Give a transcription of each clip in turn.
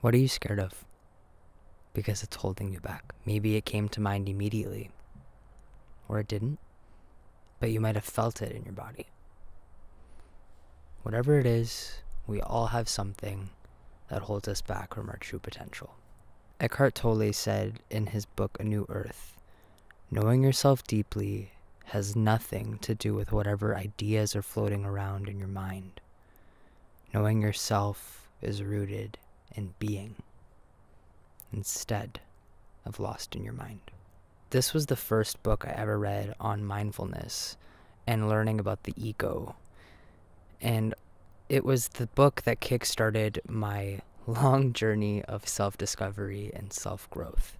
What are you scared of? Because it's holding you back. Maybe it came to mind immediately, or it didn't, but you might have felt it in your body. Whatever it is, we all have something that holds us back from our true potential. Eckhart Tolle said in his book A New Earth knowing yourself deeply has nothing to do with whatever ideas are floating around in your mind. Knowing yourself is rooted in being instead of lost in your mind. This was the first book I ever read on mindfulness and learning about the ego. And it was the book that kickstarted my long journey of self discovery and self growth.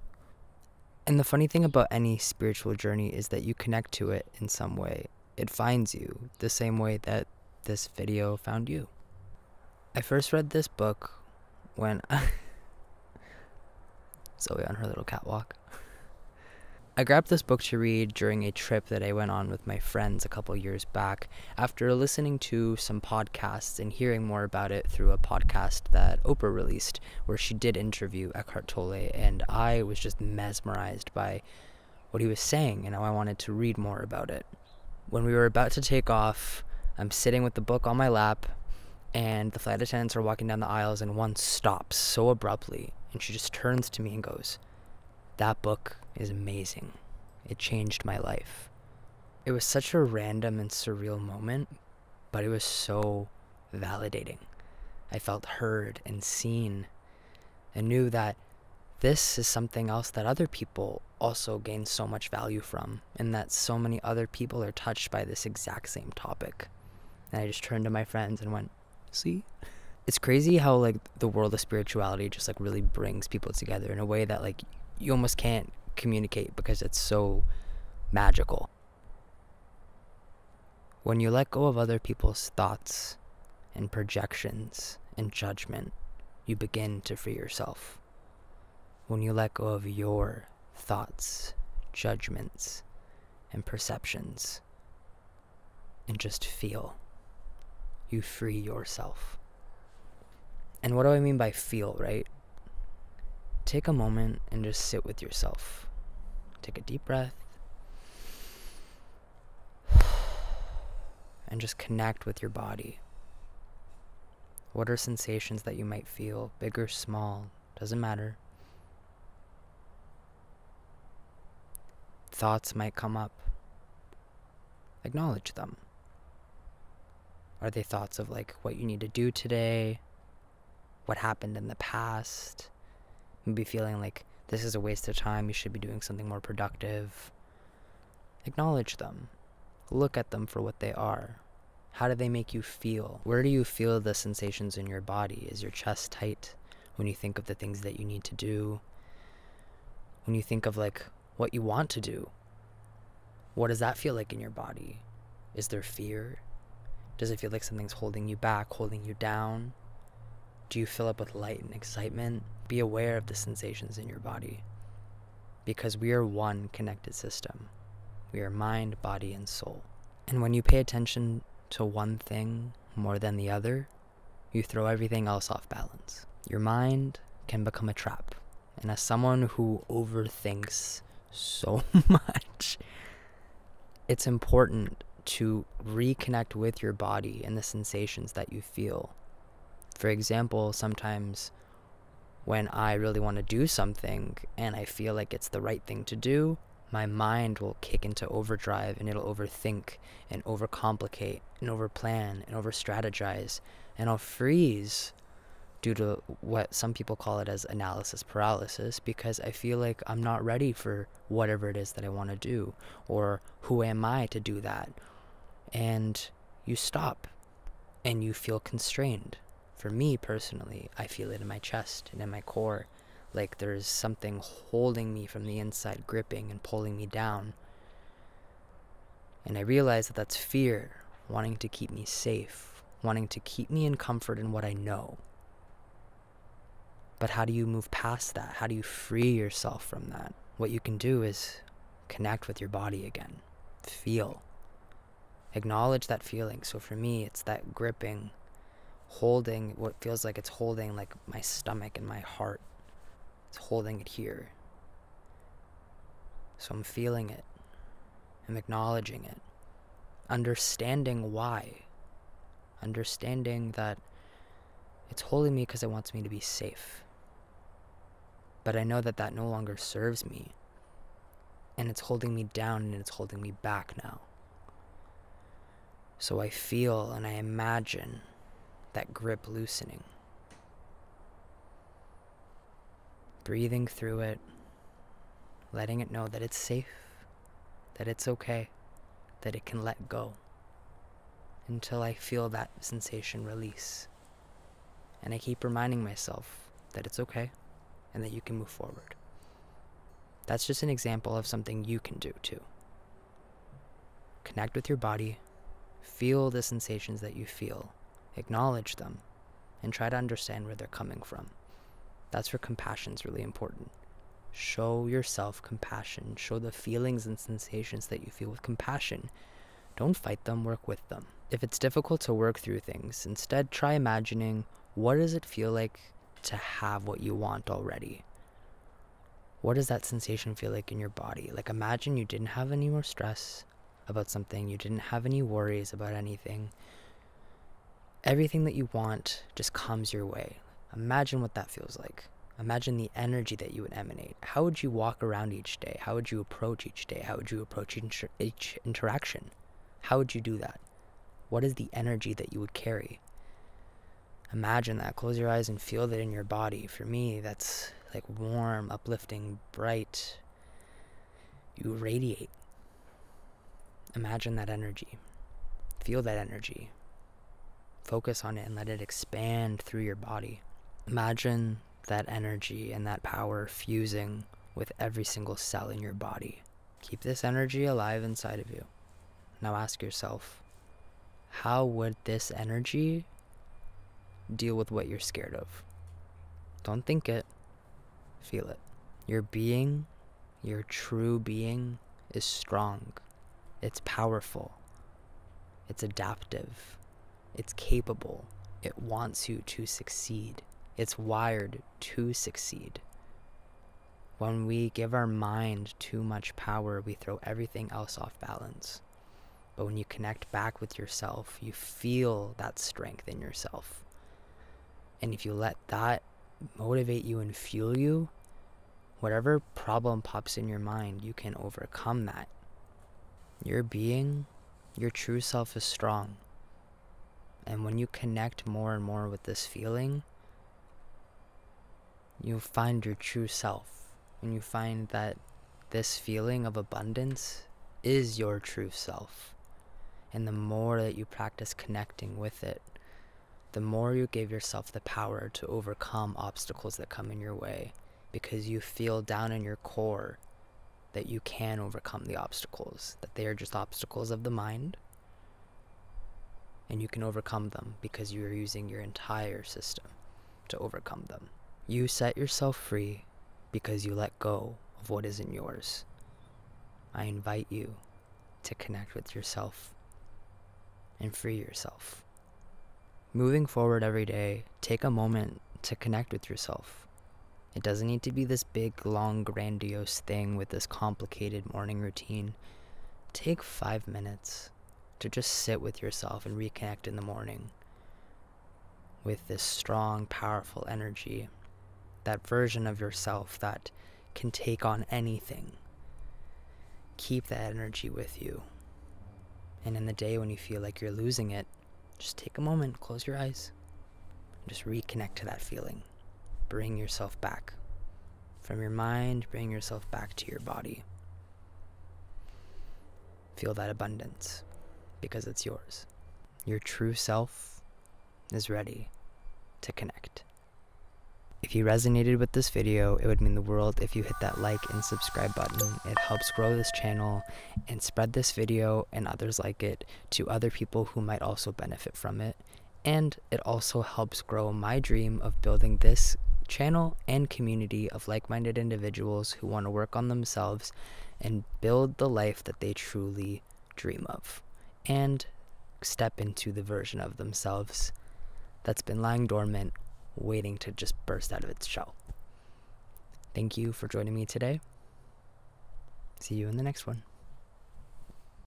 And the funny thing about any spiritual journey is that you connect to it in some way. It finds you the same way that this video found you. I first read this book when Zoe on her little catwalk. I grabbed this book to read during a trip that I went on with my friends a couple years back after listening to some podcasts and hearing more about it through a podcast that Oprah released where she did interview Eckhart Tolle and I was just mesmerized by what he was saying and how I wanted to read more about it. When we were about to take off, I'm sitting with the book on my lap and the flight attendants are walking down the aisles and one stops so abruptly and she just turns to me and goes, "That book is amazing. It changed my life. It was such a random and surreal moment, but it was so validating. I felt heard and seen and knew that this is something else that other people also gain so much value from, and that so many other people are touched by this exact same topic. And I just turned to my friends and went, See? It's crazy how like the world of spirituality just like really brings people together in a way that like you almost can't communicate because it's so magical. When you let go of other people's thoughts and projections and judgment, you begin to free yourself. When you let go of your thoughts, judgments, and perceptions, and just feel, you free yourself. And what do I mean by feel, right? Take a moment and just sit with yourself. Take a deep breath. And just connect with your body. What are sensations that you might feel, big or small? Doesn't matter. Thoughts might come up. Acknowledge them. Are they thoughts of like what you need to do today? What happened in the past? Maybe feeling like this is a waste of time, you should be doing something more productive. Acknowledge them. Look at them for what they are. How do they make you feel? Where do you feel the sensations in your body? Is your chest tight when you think of the things that you need to do? When you think of like what you want to do? What does that feel like in your body? Is there fear? Does it feel like something's holding you back, holding you down? Do you fill up with light and excitement? Be aware of the sensations in your body because we are one connected system. We are mind, body, and soul. And when you pay attention to one thing more than the other, you throw everything else off balance. Your mind can become a trap. And as someone who overthinks so much, it's important to reconnect with your body and the sensations that you feel. For example, sometimes when I really want to do something and I feel like it's the right thing to do, my mind will kick into overdrive and it'll overthink and overcomplicate and overplan and overstrategize and I'll freeze due to what some people call it as analysis paralysis because I feel like I'm not ready for whatever it is that I want to do or who am I to do that. And you stop and you feel constrained for me personally, I feel it in my chest and in my core. Like there's something holding me from the inside, gripping and pulling me down. And I realize that that's fear, wanting to keep me safe, wanting to keep me in comfort in what I know. But how do you move past that? How do you free yourself from that? What you can do is connect with your body again, feel, acknowledge that feeling. So for me, it's that gripping holding what feels like it's holding like my stomach and my heart. It's holding it here. So I'm feeling it. I'm acknowledging it. Understanding why. Understanding that it's holding me because it wants me to be safe. But I know that that no longer serves me. And it's holding me down and it's holding me back now. So I feel and I imagine that grip loosening. Breathing through it, letting it know that it's safe, that it's okay, that it can let go until I feel that sensation release. And I keep reminding myself that it's okay and that you can move forward. That's just an example of something you can do too. Connect with your body, feel the sensations that you feel, acknowledge them, and try to understand where they're coming from. That's where compassion is really important. Show yourself compassion. Show the feelings and sensations that you feel with compassion. Don't fight them, work with them. If it's difficult to work through things, instead try imagining what does it feel like to have what you want already? What does that sensation feel like in your body? Like imagine you didn't have any more stress about something, you didn't have any worries about anything. Everything that you want just comes your way. Imagine what that feels like. Imagine the energy that you would emanate. How would you walk around each day? How would you approach each day? How would you approach each, each interaction? How would you do that? What is the energy that you would carry? Imagine that. Close your eyes and feel that in your body. For me, that's like warm, uplifting, bright. You radiate. Imagine that energy. Feel that energy. Focus on it and let it expand through your body. Imagine that energy and that power fusing with every single cell in your body. Keep this energy alive inside of you. Now ask yourself, how would this energy deal with what you're scared of. Don't think it, feel it. Your being, your true being, is strong, it's powerful, it's adaptive, it's capable, it wants you to succeed, it's wired to succeed. When we give our mind too much power, we throw everything else off balance. But when you connect back with yourself, you feel that strength in yourself. And if you let that motivate you and fuel you, whatever problem pops in your mind, you can overcome that. Your being, your true self is strong. And when you connect more and more with this feeling, you find your true self. When you find that this feeling of abundance is your true self. And the more that you practice connecting with it, the more you give yourself the power to overcome obstacles that come in your way because you feel down in your core that you can overcome the obstacles, that they are just obstacles of the mind, and you can overcome them because you are using your entire system to overcome them. You set yourself free because you let go of what isn't yours. I invite you to connect with yourself and free yourself. Moving forward every day, take a moment to connect with yourself. It doesn't need to be this big, long, grandiose thing with this complicated morning routine. Take five minutes to just sit with yourself and reconnect in the morning with this strong, powerful energy. That version of yourself that can take on anything. Keep that energy with you. And in the day when you feel like you're losing it, just take a moment, close your eyes, and just reconnect to that feeling. Bring yourself back. From your mind, bring yourself back to your body. Feel that abundance because it's yours. Your true self is ready to connect. If you resonated with this video, it would mean the world if you hit that like and subscribe button. It helps grow this channel and spread this video and others like it to other people who might also benefit from it. And it also helps grow my dream of building this channel and community of like minded individuals who want to work on themselves and build the life that they truly dream of and step into the version of themselves that's been lying dormant, waiting to just burst out of its shell. Thank you for joining me today. See you in the next one.